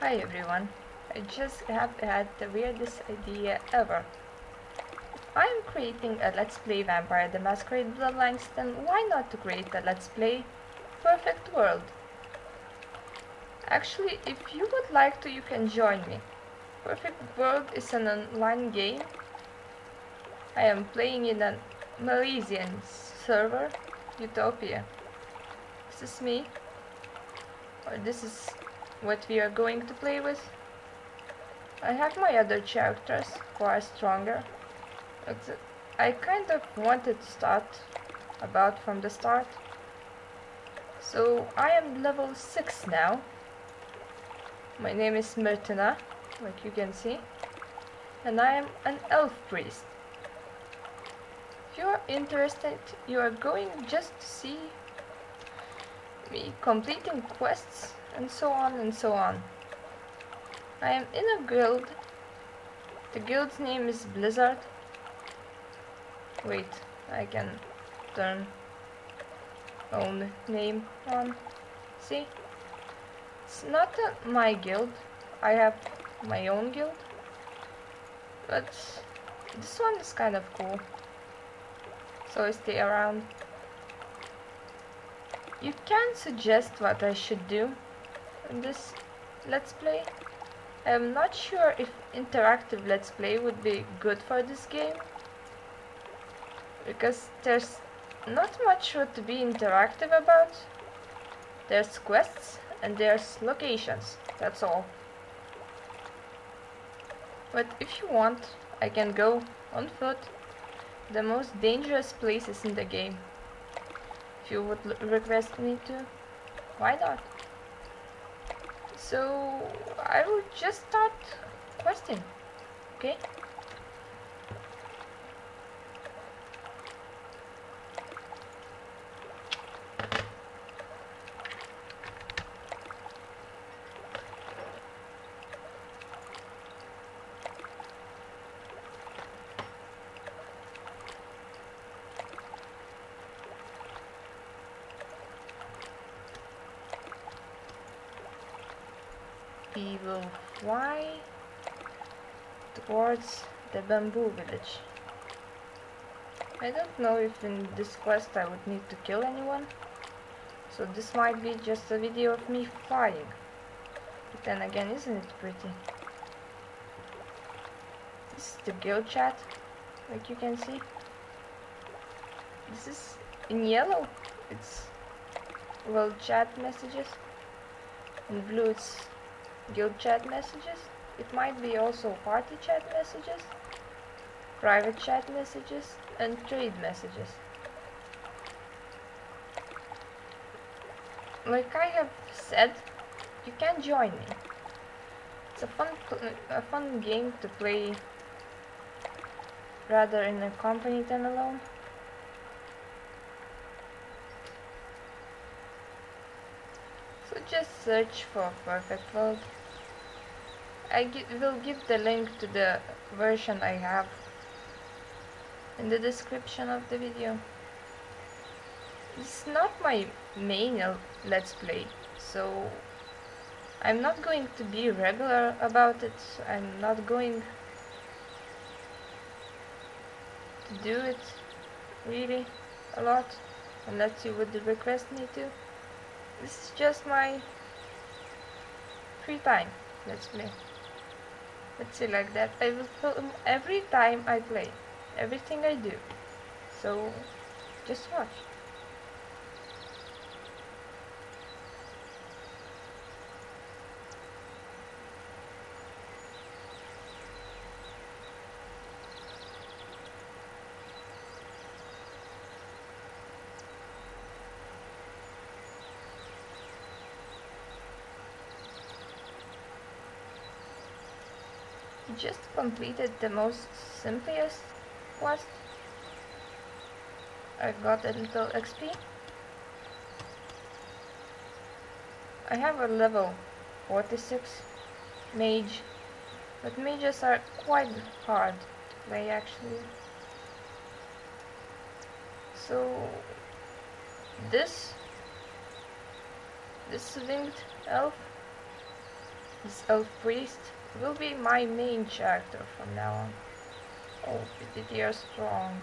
Hi everyone. I just have had the weirdest idea ever. I am creating a Let's Play Vampire the Masquerade Bloodlines, then why not to create a Let's Play Perfect World? Actually, if you would like to, you can join me. Perfect World is an online game. I am playing in a Malaysian server, Utopia. This is me. Or this is what we are going to play with. I have my other characters who are stronger. But I kind of wanted to start about from the start. So I am level 6 now. My name is Mirtina, like you can see. And I am an elf priest. If you are interested, you are going just to see me completing quests and so on and so on. I am in a guild. The guild's name is Blizzard. Wait, I can turn own name on. See? It's not my guild. I have my own guild. But this one is kind of cool. So I stay around. You can suggest what I should do in this let's play. I am not sure if interactive let's play would be good for this game because there's not much to be interactive about. There's quests and there's locations, that's all. But if you want, I can go on foot the most dangerous places in the game. If you would request me to, why not? So I will just start questing, okay? We will fly towards the bamboo village. I don't know if in this quest I would need to kill anyone, so this might be just a video of me flying. But then again, isn't it pretty? This is the guild chat, like you can see. This is in yellow, it's world chat messages. In blue it's guild chat messages. It might be also party chat messages, private chat messages, and trade messages. Like I have said, you can join me. It's a fun, a fun game to play rather in a company than alone. So just search for Perfect World. I will give the link to the version I have in the description of the video. It's not my main uh, let's play, so I'm not going to be regular about it. I'm not going to do it really a lot unless you would request me to. This is just my free time let's play let's say like that. I will film every time I play. Everything I do. So just watch just completed the most simplest quest. I got a little XP. I have a level 46 mage, but mages are quite hard to play actually. So this this winged elf This elf priest will be my main character from now on. Oh, they are strong.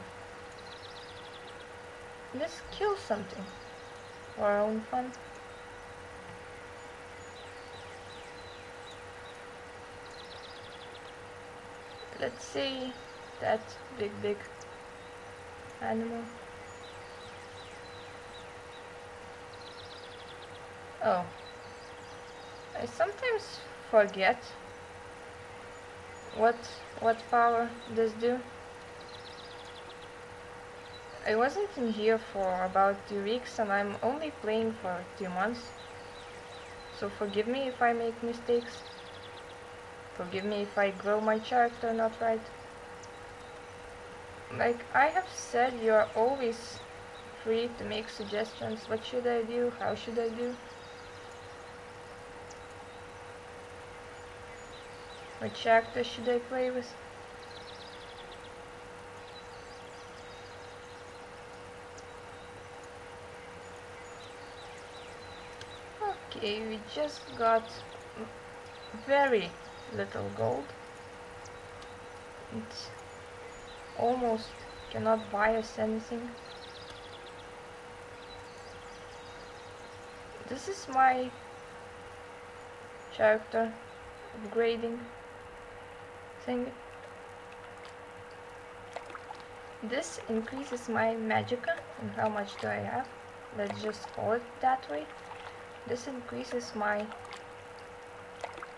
Let's kill something for our own fun. Let's see that big big animal. Oh. I sometimes forget what what power does do. I wasn't in here for about two weeks and I'm only playing for two months. So forgive me if I make mistakes. Forgive me if I grow my character not right. Like I have said, you are always free to make suggestions. What should I do? How should I do? What character should I play with? Okay, we just got very little gold. It almost cannot buy us anything. This is my character upgrading thing. This increases my magicka and how much do I have? Let's just call it that way. This increases my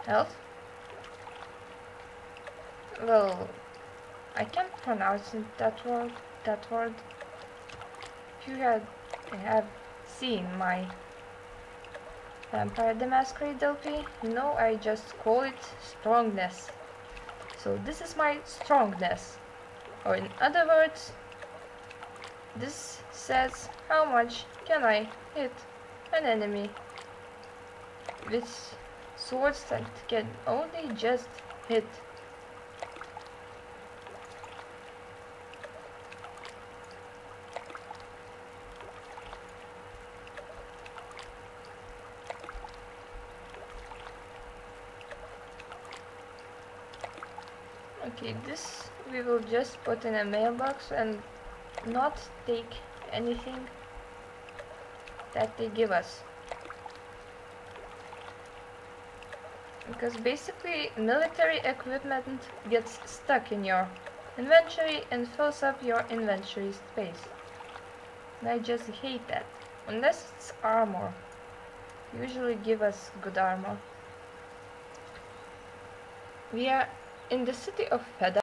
health. Well, I can't pronounce that word. That word. If you had have seen my Vampire the Masquerade LP, you know I just call it strongness. So this is my strongness. Or in other words, this says how much can I hit an enemy with swords that can only just hit. Okay, this we will just put in a mailbox and not take anything that they give us. because basically military equipment gets stuck in your inventory and fills up your inventory space. And I just hate that. Unless it's armor. Usually give us good armor. We are in the city of Feda.